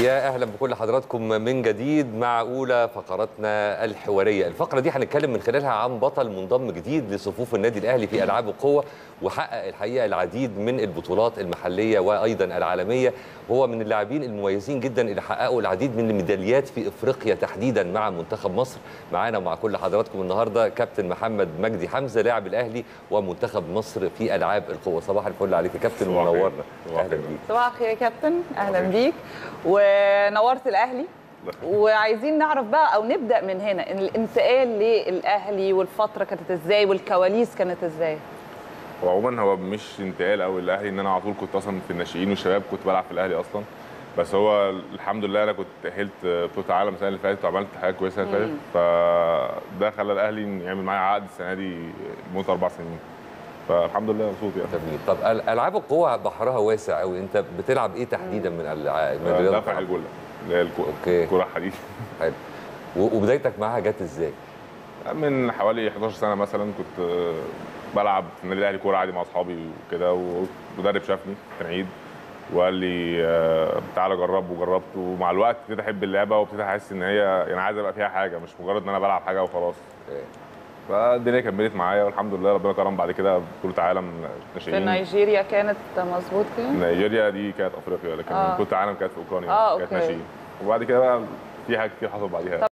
يا أهلا بكل حضراتكم من جديد مع أولى فقراتنا الحوارية، الفقرة دي هنتكلم من خلالها عن بطل منضم جديد لصفوف النادي الأهلي في ألعاب القوة وحقق الحقيقة العديد من البطولات المحلية وأيضا العالمية، وهو من اللاعبين المميزين جدا اللي حققوا العديد من الميداليات في إفريقيا تحديدا مع منتخب مصر، معانا ومع كل حضراتكم النهارده كابتن محمد مجدي حمزة لاعب الأهلي ومنتخب مصر في ألعاب القوة، صباح الفل عليك يا كابتن. ومنورنا صباح أهلا الخير. بيك. صباح الخير يا كابتن. أهلا بيك. ونورت الأهلي. وعايزين نعرف بقى أو نبدأ من هنا الانتقال للأهلي والفترة كانت إزاي والكواليس كانت إزاي؟ هو عموما هو مش انتقال قوي الاهلي إن أنا على طول كنت أصلا في الناشئين والشباب كنت بلعب في الأهلي أصلا. بس هو الحمد لله أنا كنت تأهلت بطولة العالم السنة اللي فاتت وعملت حاجات كويسة السنة اللي فاتت. فده خلى الأهلي يعمل معايا عقد السنة دي لمده أربع سنين. فالحمد لله مبسوط يعني. جميل. طب أل- ألعاب القوة بحرها واسع قوي أنت بتلعب إيه تحديدا من من الرياضة؟ دفع الجله اللي هي. الكرة الحديد حلو. وبدايتك معاها جت إزاي؟ من حوالي 11 سنة مثلا كنت آه، بلعب في النادي الأهلي كورة عادي مع أصحابي وكده ومدرب شافني كان عيد وقال لي آه، تعالى جرب وجربت. ومع الوقت ابتديت أحب اللعبة وابتديت أحس إن هي يعني عايز ابقى فيها حاجة مش مجرد إن أنا بلعب حاجة وخلاص. فالدنيا كملت معايا والحمد لله ربنا كرم. بعد كده بطولة عالم في ناشئين نيجيريا كانت مظبوط كده نيجيريا دي كانت أفريقيا لكن آه. بطولة العالم كانت في أوكرانيا آه، كانت. ناشئين. وبعد كده بقى في حاجات كتير حصلت بعديها.